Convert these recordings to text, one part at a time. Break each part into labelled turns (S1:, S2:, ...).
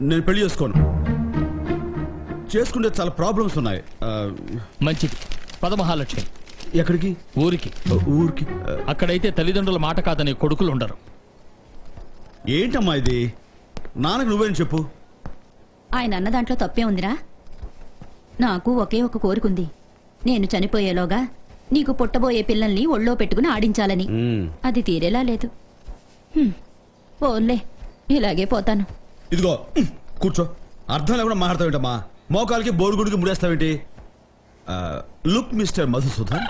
S1: నేను పెళ్ళి చేసుకోను. చేసుకుంటే చాలా ప్రాబ్లమ్స్ ఉన్నాయి.
S2: మంచిది. పదమహాలక్ష్మి.
S1: ఎక్కడికి?
S2: ఊరికి.
S1: ఊరికి.
S2: అక్కడైతే తల్లిదండ్రుల మాట కాదనే కొడుకులు ఉండరు.
S1: ఏంటమ్మా ఇది? నాన్నకు నువ్వేం చెప్పు?
S3: ఆయన అన్న దాంట్లో తప్పే ఉందిరా. నాకు ఒకే ఒక కోరికుంది. నేను చనిపోయేలోగా నీకు పుట్టబోయే పిల్లల్ని ఒళ్ళో పెట్టుకుని ఆడించాలని. అది తీరేలా లేదు. హ్మ్. ఇలాగే పోతాను.
S1: ఇదిగో కూర్చో. అర్థం లేకుండా మాట్లాడతావేంటమ్మా? మోకాలకి బోరుగుడికి ముడేస్తావేంటి? Look mister Madhusudan.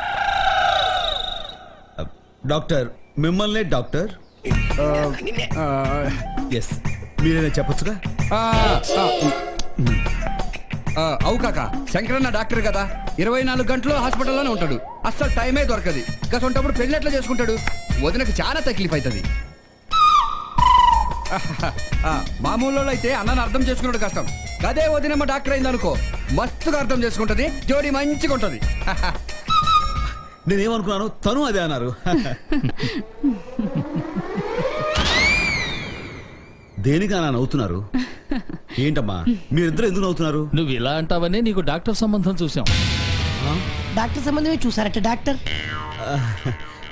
S1: డాక్టర్ మిమ్మల్నే డాక్టర్? ఎస్ మీరేనా చెప్పొచ్చుగా?
S4: ఆ, ఆ, ఆ, అవు కాక శంకరన్న డాక్టర్ కదా. ఇరవై నాలుగు గంటలు హాస్పిటల్లోనే ఉంటాడు. అస్సలు టైమే దొరకదు. గసంటప్పుడు పెళ్ళి ఎట్లా చేసుకుంటాడు? వదినకి చాలా తక్లీఫ్ అవుతుంది. మామూలు అయితే అన్నను అర్థం చేసుకున్నాడు కష్టం. అదే వదినమ్మ డాక్టర్ అయింది అనుకో మస్తుగా అర్థం చేసుకుంటది జోడి మంచిగా ఉంటది.
S1: నేనేమనుకున్నాను? తను అదే అన్నారు. దేనికి అలా నవ్వుతున్నారు? ఏంటమ్మా? మీరిద్దరు ఎందుకు నవ్వుతున్నారు?
S2: నువ్వు ఇలా అంటావనే నీకు డాక్టర్ సంబంధం చూసాం
S5: డాక్టర్ సంబంధమే చూసారట డాక్టర్.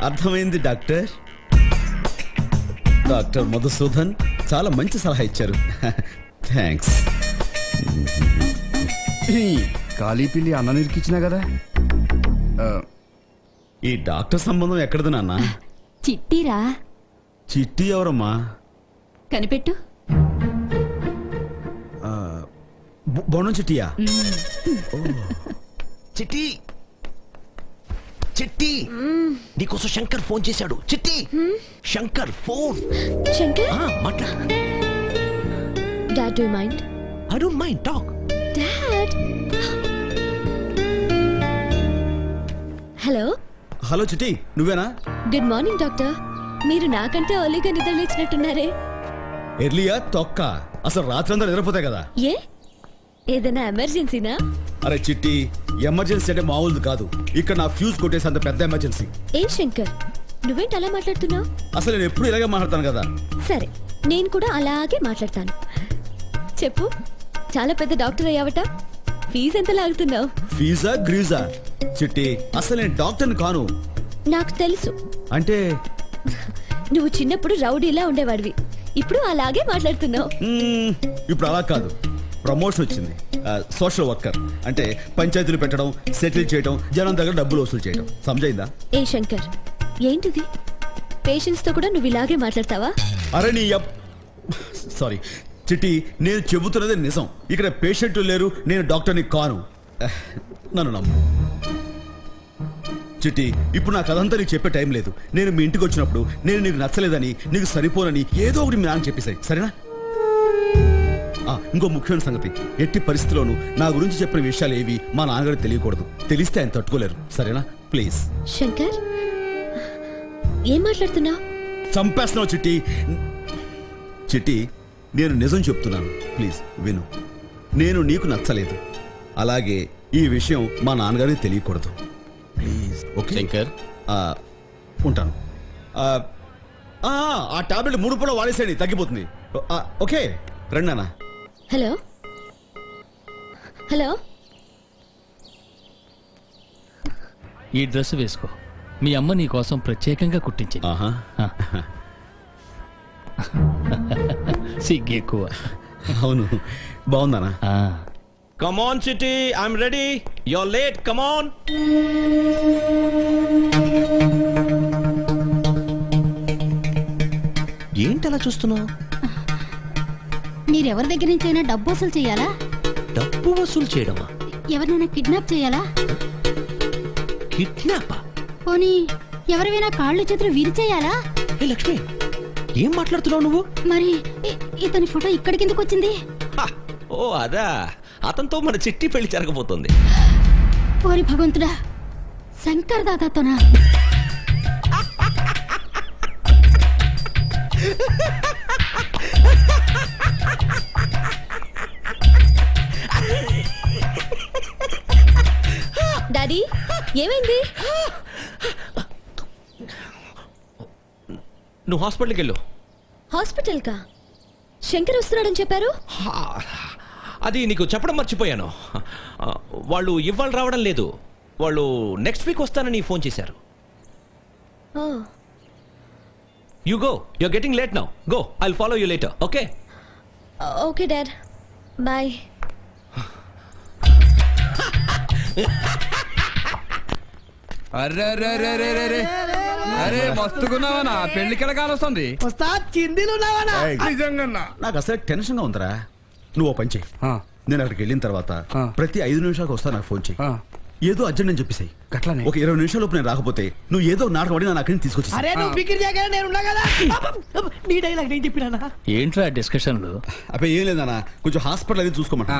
S1: అర్థమైంది డాక్టర్. డాక్టర్ మధుసూదన్ చాలా మంచి సలహా ఇచ్చారు. థ్యాంక్స్
S4: ఖాళీ పిల్లి అన్న నిరికిచ్చినా కదా?
S1: ఈ డాక్టర్ సంబంధం ఎక్కడిది నాన్న?
S3: చిట్టిరా?
S1: చిట్టి ఎవరమ్మా?
S3: కనిపెట్టు.
S1: బొండం చిట్టియా?
S6: చిట్టి! చిట్టి. నీకోసం శంకర్ ఫోన్ చేశాడు. చిట్టి. శంకర్ ఫోన్.
S7: శంకర్?
S6: ఆ, మాట్లా.
S7: Dad do mind
S6: I don't mind talk
S7: dad hello
S1: hello Chitti నువ్వేనా?
S7: గుడ్ మార్నింగ్ డాక్టర్ మీరు నాకంటే ఎర్లీగా నిద్ర లేచినట్టున్నారే.
S1: ఎర్లియా తొక్క. అసలు రాత్రంతా నిద్రపోతాయి కదా.
S7: ఏ? ఏదైనా ఎమర్జెన్సీనా
S1: అరే చిట్టి ఎమర్జెన్సీ అంటే మామూలుది కాదు. ఇక్కడ నా ఫ్యూజ్ కొట్టేసి అంత పెద్ద ఎమర్జెన్సీ.
S7: ఏ శంకర్? నువ్వేంటి అలా మాట్లాడుతున్నావు?
S1: అసలు నేను ఎప్పుడు ఇలాగే మాట్లాడతాను కదా?
S7: సరే నేను కూడా అలాగే మాట్లాడతాను. చెప్పు చాలా పెద్ద డాక్టర్ అయ్యావట. ఫీజు ఎంత లాగుతున్నావు?
S1: ఫీజా గ్రీజా? చిట్టి అసలు నేను డాక్టర్ని కాను.
S7: నాకు తెలుసు.
S1: అంటే?
S7: నువ్వు చిన్నప్పుడు రౌడీలా ఉండేవాడివి. ఇప్పుడు అలాగే మాట్లాడుతున్నావు.
S1: మ్మ్, ఇప్పుడు అలా కాదు. ప్రమోషన్ వచ్చింది. Social worker. అంటే పంచాయతీలు పెట్టడం సెటిల్ చేయడం జనం దగ్గర డబ్బులు వసూలు చేయడం. సమజైందా?
S7: ఏ శంకర్ ఏంటిది? పేషెంట్స్తో కూడా నువ్వు ఇలాగే మాట్లాడతావా?
S1: అరే నీ సారీ. చిట్టి నేను చెబుతున్నది నిజం. ఇక్కడ పేషెంట్లు లేరు నేను డాక్టర్ని కాను. నన్ను నమ్ము. చిట్టి ఇప్పుడు నాకు అదంతా నీకు చెప్పే టైం లేదు. నేను మీ ఇంటికి వచ్చినప్పుడు నేను నీకు నచ్చలేదని నీకు సరిపోనని ఏదో ఒకటి మీ నాన్న చెప్పేశాయి. సరేనా? ఇంకో ముఖ్యమైన సంగతి. ఎట్టి పరిస్థితిలోనూ నా గురించి చెప్పిన విషయాలు ఏవి మా నాన్నగారికి తెలియకూడదు. తెలిస్తే ఆయన తట్టుకోలేరు. సరేనా? ప్లీజ్.
S7: శంకర్ ఏం మాట్లాడుతున్నావు
S1: చంపేస్తున్నావు చిట్టి. చిట్టి నేను నిజం చెప్తున్నాను. ప్లీజ్ విను. నేను నీకు నచ్చలేదు. అలాగే ఈ విషయం మా నాన్నగారికి తెలియకూడదు. Please okay?
S2: శంకర్?
S1: ఉంటాను. ఆ, ఆ, ఆ టాబ్లెట్ మూడు పూట వాడేసేయండి తగ్గిపోతుంది. ఆ, ఓకే? రండి నాన్న.
S7: హలో? హలో?
S2: ఈ డ్రెస్ వేసుకో. మీ అమ్మ నీ కోసం ప్రత్యేకంగా కుట్టించింది.
S1: ఆహా.
S2: సిగ్గు ఎక్కువ.
S1: అవును. బాగుందానా?
S2: ఆ,
S6: come on Chitti I'm ready your late come on ఏంటి అలా చూస్తున్నావు?
S3: మీరెవరి దగ్గర నుంచైనా డబ్బు వసూలు చేయాలా?
S6: డబ్బు వసూలు చేయడమా?
S3: ఎవరినైనా కిడ్నాప్ చేయాలా?
S6: కిడ్నాప్?
S3: పోనీ ఎవరివైనా కాళ్ళు చేతులు విరిచేయాలా?
S6: ఏ లక్ష్మి ఏం మాట్లాడుతున్నావు నువ్వు?
S3: మరి ఇ- ఇతని ఫోటో ఇక్కడికి ఎందుకు వచ్చింది
S6: హ, ఓ అదా అతనితో మన చిట్టి పెళ్ళి జరగబోతుంది.
S3: ఓరి భగవంతుడా శంకర్ దాదాతోనా?
S7: డాడీ? ఏమైంది?
S6: నువ్వు హాస్పిటల్కి వెళ్ళు.
S7: హాస్పిటల్ కా శంకర్ వస్తున్నాడని చెప్పారు?
S6: అది నీకు చెప్పడం మర్చిపోయాను. వాళ్ళు ఇవాళ రావడం లేదు. వాళ్ళు నెక్స్ట్ వీక్ వస్తానని ఫోన్ చేశారు. You go you getting late now go I follow you later okay
S7: okay dad. Bye.
S4: అరే అరే అరే అరే అరే అరే. మస్తుకున్నావనా? పెళ్ళికి వస్తుంది.
S5: వస్తా చిందిలు ఉన్నావనా
S1: ఏయ్, నాకు అసలు టెన్షన్గా ఉందిరా. నువ్వు ఓ పని చెయ్యి.
S4: ఆ,
S1: నేను అక్కడికి వెళ్ళిన తర్వాత. ప్రతి ఐదు నిమిషాలకు వస్తా నాకు ఫోన్ చెయ్యి.
S4: ఆ,
S1: ఏదో అర్జెంట్ అని చెప్పేసాయి.
S4: గట్లనే.
S1: ఒక ఇరవై నిమిషాలలోపు నేను రాకపోతే నువ్వు ఏదో నాటకం ఆడి నన్ను అక్కడి నుంచి తీసుకొచ్చి
S5: అరే నువ్వు నేను ఉన్నా కదా? నీ డైలాగ్ నేను చెప్పినా
S2: ఏంట్రా డిస్కషన్లు
S1: అబ్బాయి ఏం లేదన్నా కొంచెం హాస్పిటల్ అది చూసుకోమంటా.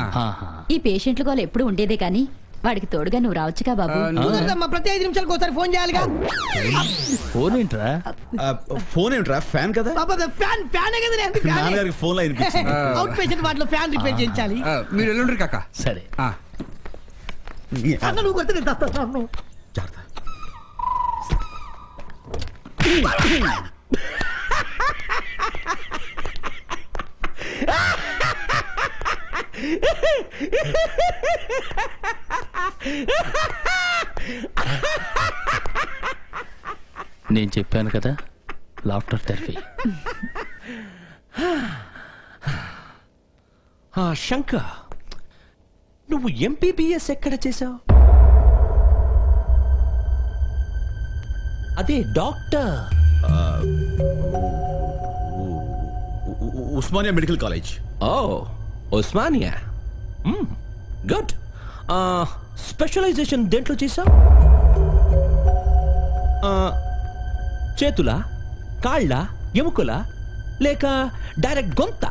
S3: ఈ పేషెంట్ల గోల ఎప్పుడు ఉండేదే కానీ వాడికి తోడుగా నువ్వు రావచ్చుగా బాబు.
S5: ప్రతి ఐదు నిమిషాలకు ఒకసారి ఫోన్ చేయాలిగా.
S2: ఫోన్ ఏంట్రా
S1: ఫోన్ ఏమిట్రా ఫ్యాన్ కదా?
S5: పాప ఫ్యాన్ ఫ్యాన్ కదా నేను ఫ్యాన్?
S1: నాన్నగారికి ఫోన్లో వినిపించింది
S5: అవుట్ పేషెంట్ వాటిలో ఫ్యాన్ రిపేర్ చేయించాలి.
S4: మీరు ఎల్లుండ్రి కాక.
S2: సరే.
S4: ఆ,
S5: అన్న నువ్వు నేను
S1: జాగ్రత్త.
S2: నేను చెప్పాను కదా లాఫ్టర్ థెరపీ
S6: ఆ, శంకర్ నువ్వు ఎంపీబీఎస్ ఎక్కడ చేసావు అదే డాక్టర్
S1: ఉస్మానియా మెడికల్ కాలేజ్
S6: ఓ ఉస్మానియా? గుడ్. స్పెషలైజేషన్ దేంట్లో చేసావు చేతుల? కాళ్ళ? ఎముకల? లేక డైరెక్ట్ గొంత?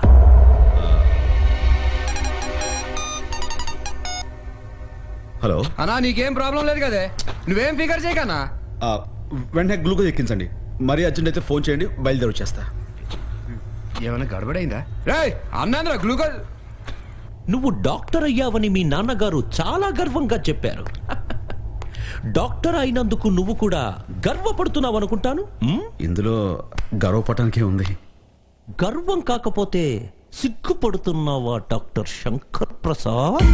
S1: హలో.
S4: అన్నా నీకేం ప్రాబ్లం లేదు కదే? నువ్వేం ఫిగర్ చేయకన్నా?
S1: ఆ, వెంటనే గ్లూకోజ్ ఎక్కించండి. మరీ అర్జెంట్ అయితే ఫోన్ చేయండి బయలుదేరి వచ్చేస్తా.
S4: ఏమైనా గడబడైందా? రే అన్నాంద్ర గ్లూకోజ్.
S6: నువ్వు డాక్టర్ అయ్యావని మీ నాన్నగారు చాలా గర్వంగా చెప్పారు. డాక్టర్ అయినందుకు నువ్వు కూడా గర్వపడుతున్నావు అనుకుంటాను?
S1: ఇందులో గర్వపడటానికే ఉంది.
S6: గర్వం కాకపోతే సిగ్గుపడుతున్నావా డాక్టర్ శంకర్ ప్రసాద్?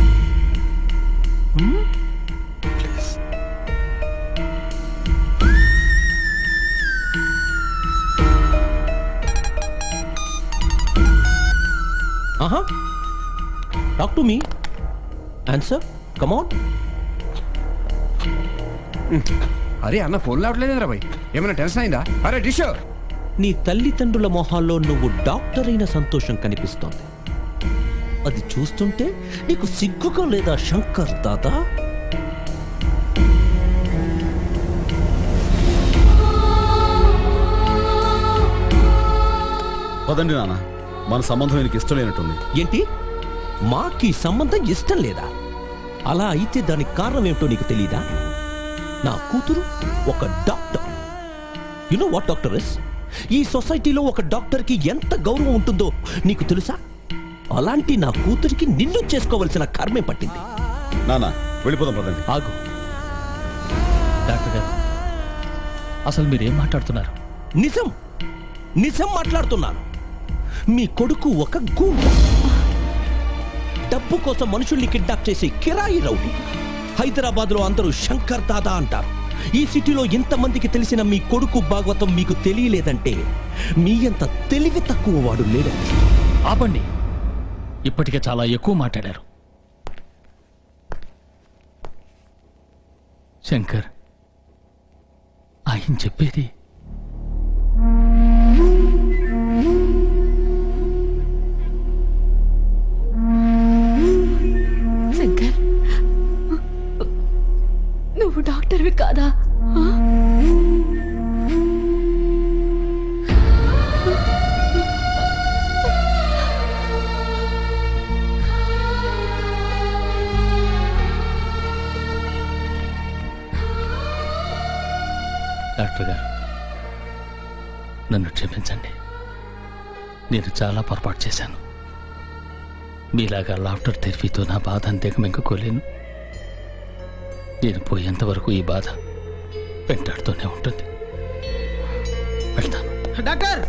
S6: ఆహా! Talk to me answer come on
S4: అరే అన్న ఫోన్ లావట్లేదురా భయ్ ఏమైనా టెన్షన్ అయిందా? అరే డిష్
S6: నీ తల్లిదండ్రుల మొహాల్లో నువ్వు డాక్టర్ అయిన సంతోషం కనిపిస్తోంది. అది చూస్తుంటే నీకు సిగ్గుగా లేదా శంకర్ దాదా?
S1: పదండి నాన్న మన సంబంధం ఆయనకి ఇష్టం లేనట్టుంది.
S6: ఏంటి? మాకి సంబంధం ఇష్టం లేదా? అలా అయితే దానికి కారణం ఏమిటో నీకు తెలీదా? నా కూతురు ఒక doctor. No what doctor is ఈ సొసైటీలో ఒక డాక్టర్కి ఎంత గౌరవం ఉంటుందో నీకు తెలుసా? అలాంటి నా కూతురికి నిన్ను చేసుకోవలసిన కర్మే పట్టింది.
S1: నాన్న వెళ్ళిపోదాం పదండి.
S2: ఆగు. డాక్టర్ గారు అసలు మీరేం మాట్లాడుతున్నారు?
S6: నిజం. నిజం మాట్లాడుతున్నాను. మీ కొడుకు ఒక గూండా. డబ్బు కోసం మనుషుల్ని కిడ్నాప్ చేసి కిరాయి రౌడీ. హైదరాబాద్లో అందరూ శంకర్ దాదా అంటారు. ఈ సిటీలో ఇంతమందికి తెలిసిన మీ కొడుకు భాగవతం మీకు తెలియలేదంటే మీ అంత తెలివి తక్కువ వాడు లేడండి
S2: ఆపండి. ఇప్పటికే చాలా ఎక్కువ మాట్లాడారు. శంకర్ ఆయన చెప్పేది చాలా పొరపాటు చేశాను. మీలాగా లాఫ్టర్ థెరపీతో నా బాధ దిగమింగుకోలేను నేను పోయేంతవరకు ఈ బాధ వెంటాడుతూనే ఉంటుంది. వెళ్తాను.
S5: Doctor!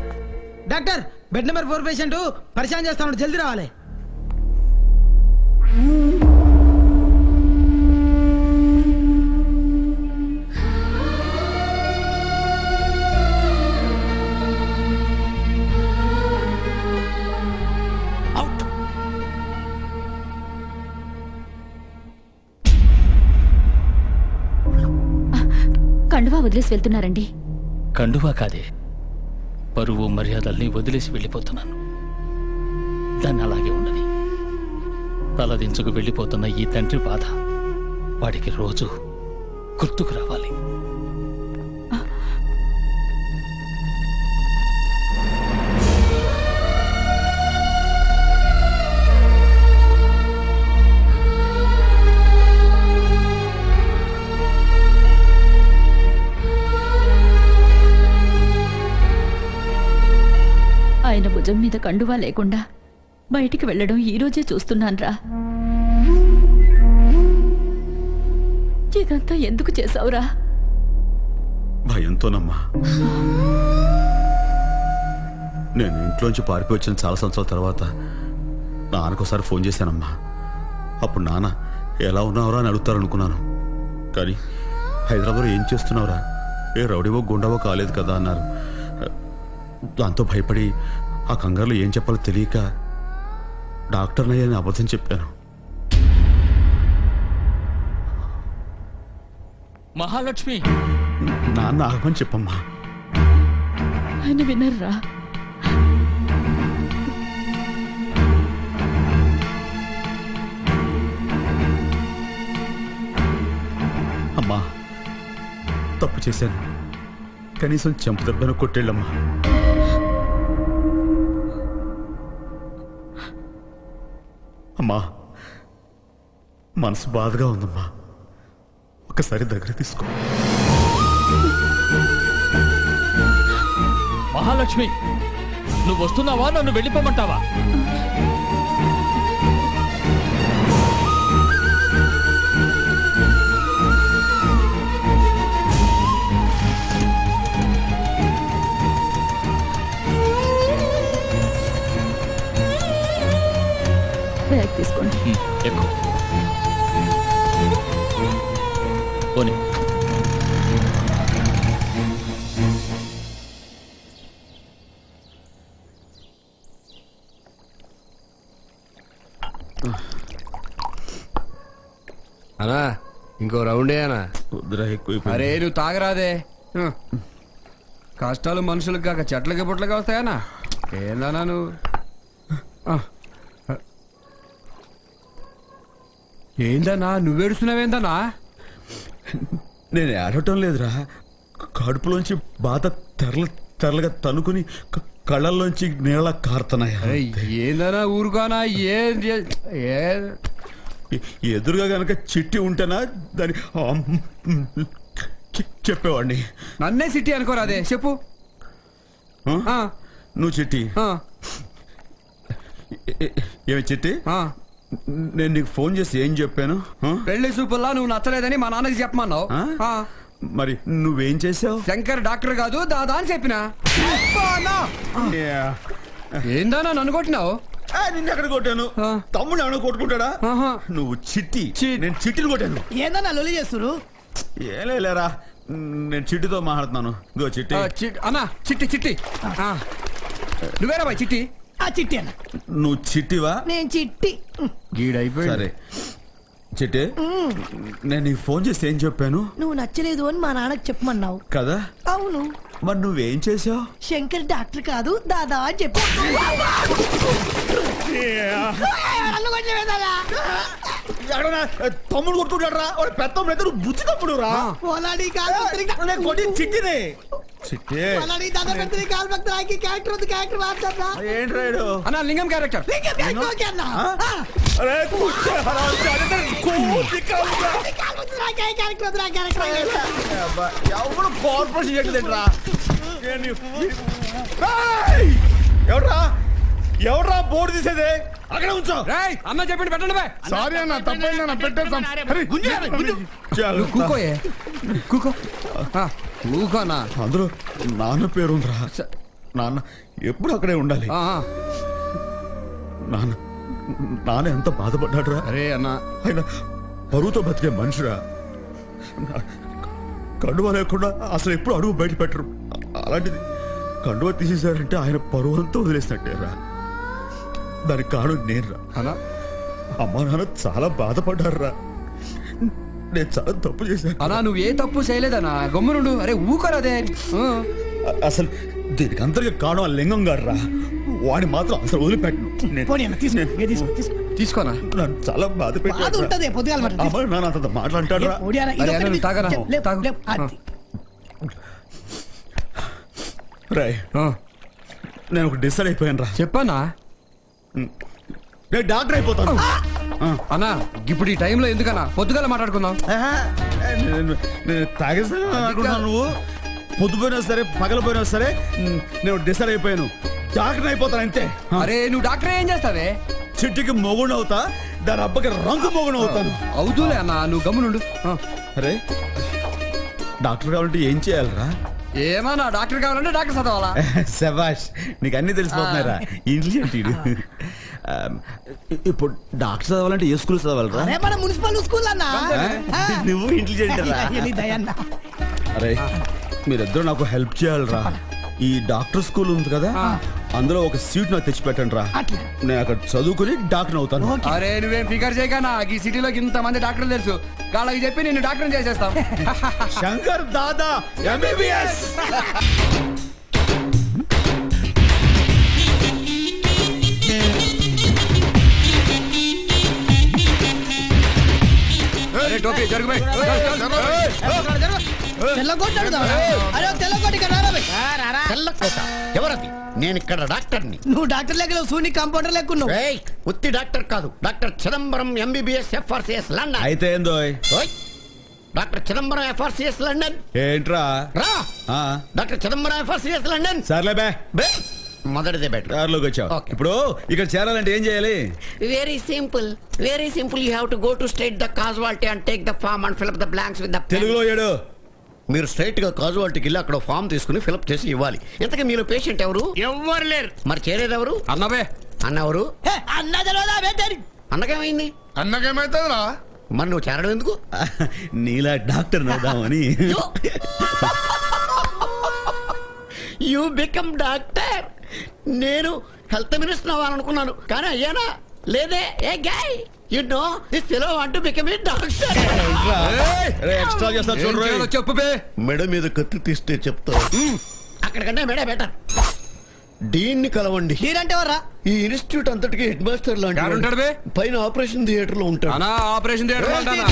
S5: Doctor! Bed number four patient పరిశాన్ చేస్తాను. జల్దీ రావాలి.
S3: వదిలేసి వెళ్తున్నారండి.
S2: కండువా కాదే. పరువు మర్యాదల్ని వదిలేసి వెళ్ళిపోతున్నాను. దాన్ని అలాగే ఉండని. తలదించుకు వెళ్ళిపోతున్న ఈ తండ్రి బాధ వాడికి రోజు గుర్తుకు రావాలి.
S3: భుజం మీద కండువా లేకుండా బయటికి వెళ్ళడం ఈరోజే చూస్తున్నాన్రా. ఇదంతా ఎందుకు చేశావురా?
S1: భయంతోనమ్మా. నేను ఇంట్లోంచి పారిపోయి వచ్చిన చాలా సంవత్సరాల తర్వాత నాన్నకోసారి ఫోన్ చేశానమ్మా. అప్పుడు నాన్న ఎలా ఉన్నావురా? అని అడుగుతారనుకున్నాను. కానీ హైదరాబాద్ ఏం చేస్తున్నావురా? ఏ రౌడీవో గుండావో కాలేదు కదా అన్నారు. దాంతో భయపడి ఆ కంగారులో ఏం చెప్పాలో తెలియక డాక్టర్నయ్యని అబద్ధం చెప్పాను.
S2: మహాలక్ష్మి!
S1: నాన్న ఆగమని చెప్పమ్మా.
S3: ఆయన వినర్రా?
S1: అమ్మా తప్పు చేశాను. కనీసం చెంపు దెబ్బను కొట్టేళ్ళమ్మా. అమ్మా మనసు బాధగా ఉందమ్మా. ఒకసారి దగ్గర తీసుకో.
S2: మహాలక్ష్మి నువ్వు వస్తున్నావా? నన్ను వెళ్ళిపోమంటావా?
S4: అరే నువ్వు తాగరాదే. కష్టాలు మనుషులకు కాక చెట్లకి పుట్లకి వస్తాయనా? ఏందన్నా నువ్వు. ఏందన్నా? నువ్వేడుస్తున్నావేందన్నా
S1: నేను ఏడవటం లేదురా. కడుపులోంచి బాధ తెరల తెరలుగా తనుకుని కళ్ళల్లోంచి నీళ్ళ కారుతున్నాయి.
S4: ఏందన్నా ఊరుకోనా? ఏం
S1: ఎదురుగా గనక చిట్టి ఉంటేనా దాని చెప్పేవాడిని.
S4: నన్నే సిటీ అనుకోరాదే చెప్పు.
S1: నువ్వు చిట్టి. ఏమి చిట్టి. నేను నీకు ఫోన్ చేసి ఏం చెప్పాను?
S4: పెళ్ళి సూపుల్లా నువ్వు నచ్చలేదని మా నాన్నకి చెప్పమన్నావు.
S1: మరి నువ్వేం చేసావు
S4: శంకర్ డాక్టర్ కాదు దాదా అని చెప్పిన. ఏందన్నా నన్ను కొట్టినావు?
S1: నిన్ను ఎక్కడ కొట్టాను. తమ్ముడు ఏమైనా కొట్టుకుంటాడా. నువ్వు చిట్టి.
S4: చి-
S1: నేను చిట్టిని కొట్టాను.
S5: ఏందన్నా లొలి చేస్తురు?
S1: ఏం లేరా. నేను చిట్టితో మాట్లాడుతున్నాను. ఇదిగో చిట్టి.
S4: అన్నా చిట్టి చిట్టి. ఆ. నువ్వేరా బాయ్ చిట్టి?
S5: ఆ చిట్టి అన్న.
S1: నువ్వు చిట్టివా?
S5: నేను చిట్టి.
S1: సరే. చిట్టి నేను నీకు ఫోన్ చేసి ఏం చెప్పాను?
S5: నువ్వు నచ్చలేదు అని మా నాన్నకి చెప్పమన్నావు.
S1: కదా?
S5: అవును.
S1: మరి నువ్వేం చేసావు
S5: శంకర్ డాక్టర్ కాదు దాదా అని చెప్పి.
S1: తమ్ముడు కొట్టుకుంటాడు రా పెద్ద ఇద్దరు బుచ్చి తమ్ముడు రా.
S5: పోలాడి కాలు భక్తుడికి
S1: నేను కొట్టి చిట్టినే. చిట్టి.
S5: పోలాడి దాదా భక్తుడికి కాలు భక్తుడికి క్యారెక్టర్ ఉంది క్యారెక్టర్ మాట్లాడతా
S1: ఏంటి రాయుడు
S4: అన్నా లింగం క్యారెక్టర్
S5: క్యారెక్టర్ ఓకే అన్న.
S1: ఆ? అరే కూర్చో, హరాం చేయాలి. కూర్చి కలుపురా.
S5: క్యారెక్టర్
S1: కార్పొరేషన్ చేయట్లేదురా ఎవడ్రా? ఎవడ్రా బోర్డు తీసేది? అక్కడ ఉంచో.
S4: రేయ్ అన్న చెప్పింది పెట్టండి బే.
S8: సారీ అన్న తప్పైందన్న పెట్టేస్తాం
S1: చాలు.
S4: కూకోయే. కూకో. కూకోనా
S1: అందులో నాన్న పేరుందిరా.
S4: స-
S1: నాన్న ఎప్పుడు అక్కడే ఉండాలి. నాన్న నాన్న ఎంత బాధపడ్డాడురా.
S4: అరే అన్నా.
S1: ఆయన పరువుతో బతికే మనిషిరా. కండువ లేకుండా అసలు ఎప్పుడు అడుగు బయట పెట్టరు. అలాంటిది కండువ తీసేశారంటే ఆయన పరువు అంతా వదిలేసినట్టేరా. దానికి కారణం నేను రా
S4: అన్నా
S1: అమ్మా నాన్న చాలా బాధపడ్డారురా. నేను చాలా తప్పు చేశాను.
S4: అన్నా నువ్వు ఏ తప్పు చేయలేదన్నా గమ్మునుండు అరే ఊకరదే
S1: అసలు దీనికి అందరికీ కారణం ఆ లింగం గారు రా వాడిని మాత్రం అసలు వదిలిపెట్టను. నేను-
S5: పోనీ అన్న తీసుకో.
S1: నేను-
S5: ఏ తీసుకో తీసుకో.
S4: తీసుకోనా?
S1: నన్ను చాలా బాధ
S5: బాధ ఉంటది పొద్దుగాల మాట తీసుకో.
S1: అమ్మ నాన్న అంత మాట్లాంటాడు రా
S5: ఏ, పోనీ అన్న, ఇది
S4: అరే
S5: ఒక్కటి
S4: అన్న,
S5: తీసుకో.
S4: తాగరా?
S5: లేపు, లేపు,
S4: తాగు.
S5: లేపు. అది.
S1: రాయ్
S4: ఆ.
S1: నేను ఒక డిసైడ్ అయిపోయాను రా
S4: చెప్పన్నా
S1: నేను డాక్టర్ అయిపోతాను. ఆ.
S4: అన్నా ఇప్పుడు ఈ టైంలో ఎందుకన్నా? పొద్దుగాల మాట్లాడుకుందాం.
S1: అనుకుంటున్నాను నువ్వు. పొద్దుపోయినా సరే పగలపోయినా సరే నేను డిసైడ్ అయిపోయాను. డాక్టర్ అయిపోతాను అంతే.
S4: అరే నువ్వు డాక్టర్ ఏం చేస్తావే?
S1: చిట్టికి మొగుడు అవుతా దాని అబ్బకి రంగు మొగుడు అవుతాను
S4: అవుతూలే అన్నా నువ్వు గమ్మునుండు.
S1: అరే డాక్టర్ కావాలంటే ఏం చేయాలరా?
S4: ఏమన్నా డాక్టర్ కావాలంటే డాక్టర్ చదవాలా?
S1: శబాష్ నీకు అన్ని తెలిసిపోతున్నారా ఇంటెలిజెంట్. ఆ, ఇప్పుడు డాక్టర్ చదవాలంటే ఏ స్కూల్ చదవాలరా?
S5: మన మున్సిపల్ స్కూల్ అన్న?
S1: నువ్వు ఇంటెలిజెంట్ అరే మీరిద్దరు నాకు హెల్ప్ చేయాలరా. ఈ డాక్టర్ స్కూల్ ఉంది కదా? అందులో ఒక సీట్ నాకు తెచ్చి పెట్టండి రా
S5: అట్లా.
S1: నేను అక్కడ చదువుకుని డాక్టర్ అవుతాను.
S4: అరే నువ్వేం ఫిగర్ చేయకనా ఈ సిటీలోకి ఇంత మంది డాక్టర్లు తెలుసు వాళ్ళకి చెప్పి నిన్ను డాక్టర్ చేసేస్తాం
S1: శంకర్ దాదా ఎంబీబీఎస్
S4: టోపీ జరుగు బై.
S5: తెల్లకోట? అరే తెల్లకోట.
S9: తెల్లకోట ఎవరది? నేను ఇక్కడ డాక్టర్ని.
S5: నువ్వు డాక్టర్ లెక్క లేవు సూని కంపౌండర్ లెక్క ఉన్నావు.
S9: ఏయ్ ఉత్తి డాక్టర్ కాదు. Doctor Chidambaram MBBS FRCS London
S1: అయితే ఏందోయ్?
S9: ఓయ్ డాక్టర్ చిదంబరం ఎఫ్ఆర్సిఎస్ లండన్
S1: ఏంట్రా?
S9: రా.
S1: ఆ,
S9: డాక్టర్ చిదంబరం ఎఫ్ఆర్సిఎస్ లండన్
S1: సర్లే బే.
S9: బే. మొదటిదే బెటర్.
S1: వచ్చావు. ఇప్పుడు ఇక్కడ చేరాలంటే ఏం చేయాలి?
S9: Very simple very simple you have to go to state the casualty and take the form and fill up the blanks with the
S1: తెలుగులో ఏడు.
S9: మీరు స్ట్రైట్గా కాజువాలిటీకి వెళ్ళి అక్కడ ఫామ్ తీసుకుని ఫిల్అప్ చేసి ఇవ్వాలి. ఇంతకీ మీరు పేషెంట్ ఎవరు?
S8: ఎవ్వరు లేరు.
S9: మరి చేరేది ఎవరు?
S4: అన్నబే
S9: అన్న ఎవరు?
S5: ఏ, అన్న తెలియదా బేటరి
S9: అన్నకేమైంది?
S8: అన్నకేమైతుందిరా
S9: మరి నువ్వు చేరడం ఎందుకు?
S1: నీలా డాక్టర్ అవుదామని
S9: యూ. బికమ్ డాక్టర్ నేను హెల్త్ మినిస్టర్ అవ్వాలనుకున్నాను. కానీ అయ్యానా? లేదే? A guy you know this fellow want to become a doctor
S1: extra చేస్తా
S4: ఏం
S1: చూడరు
S4: చేయాలో చెప్పు బే
S9: మెడ మీద కత్తి తీస్తే చెప్తా అక్కడికంటే మెడ బెటర్ డీన్ని కలవండి ఈ ఇన్స్టిట్యూట్ అంతటికి హెడ్ మాస్టర్ లాంటి
S4: బే?
S9: పైన ఆపరేషన్ థియేటర్లో ఉంటాడు
S4: అనా ఆపరేషన్ థియేటర్ అంటానా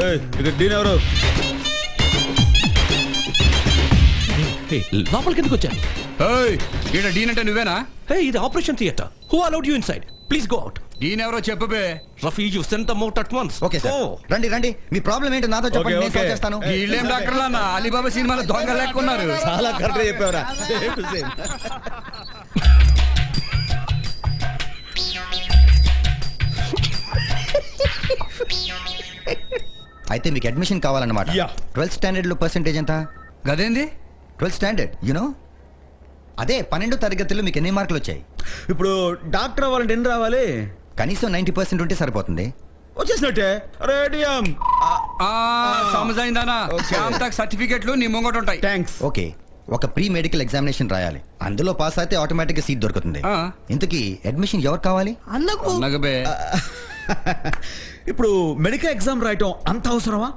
S1: ఏయ్, ఇక్కడ డీన్ ఎవరు
S6: హే, లోపలికి ఎందుకు వచ్చాను
S4: డీన్ అంటే నువ్వేనా?
S6: హే ఇది operation theatre. Who allowed you inside please go out
S4: dean ఎవరో చెప్పు బే.
S6: Rafi you send them out at once
S10: okay sir. రండి రండి. మీ ప్రాబ్లం ఏంటో నాతో చెప్పండి
S1: ఓకే,
S10: నేను సాల్వ్
S1: ఓకే.
S10: చేస్తాను.
S4: వీళ్ళేం డాక్టర్లు అన్న? అలీబాబా సినిమాలో దొంగ లేకున్నారు
S1: చాలా కరెక్ట్ చెప్పావురా? Same to same.
S10: అయితే మీకు అడ్మిషన్ కావాలన్నమాట. ట్వెల్త్ స్టాండర్డ్లో పర్సెంటేజ్ ఎంత?
S4: గదేంది?
S10: ట్వెల్త్ స్టాండర్డ్ యునో అదే పన్నెండో తరగతిలో మీకు ఎన్ని మార్కులు వచ్చాయి?
S1: ఇప్పుడు డాక్టర్ అవ్వాలంటే ఎన్ని రావాలి?
S10: కనీసం నైన్టీ పర్సెంట్ ఉంటే సరిపోతుంది.
S1: వచ్చేసినట్టే. రేడియం
S4: ఆ సమజైందానా? సర్టిఫికెట్లు నీ ముంగట ఉంటాయి.
S1: థ్యాంక్స్
S10: ఓకే ఒక ప్రీ మెడికల్ ఎగ్జామినేషన్ రాయాలి. అందులో పాస్ అయితే ఆటోమేటిక్గా సీట్ దొరుకుతుంది. ఇంతకీ అడ్మిషన్ ఎవరు కావాలి?
S1: ఇప్పుడు మెడికల్ ఎగ్జామ్ రాయటం అంత అవసరమా?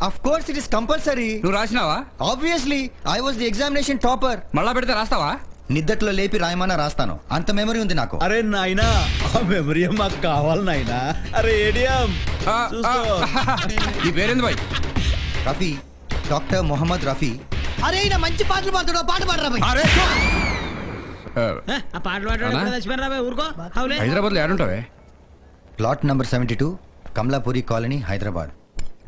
S10: Of course it is compulsory
S4: నువ్వు రాసినావా?
S10: Obviously I was the examination topper
S4: మళ్ళా పెడితే రాస్తావా?
S10: నిద్దట్లో లేపి రాయమన్నా రాస్తాను. అంత మెమరీ ఉంది నాకు.
S1: అరే నాయనా ఆ మెమరీ మాకు కావాలి నాయనా? అరే ఏడియం
S4: ఆ, ఆ, నీ పేరేంది బాయ్?
S10: రఫీ డాక్టర్ మొహమ్మద్ రఫీ.
S5: అరే ఈయన మంచి పాటలు పాడుతాడు పాట పాడరా బయ్.
S4: అరే
S5: ఆ. పాటలు
S4: అవునా?
S5: పాడరా ఊరుకో. అవులే.
S4: హైదరాబాద్లో ఏడుంటావే
S10: plot number seventy two Kamalapuri colony Hyderabad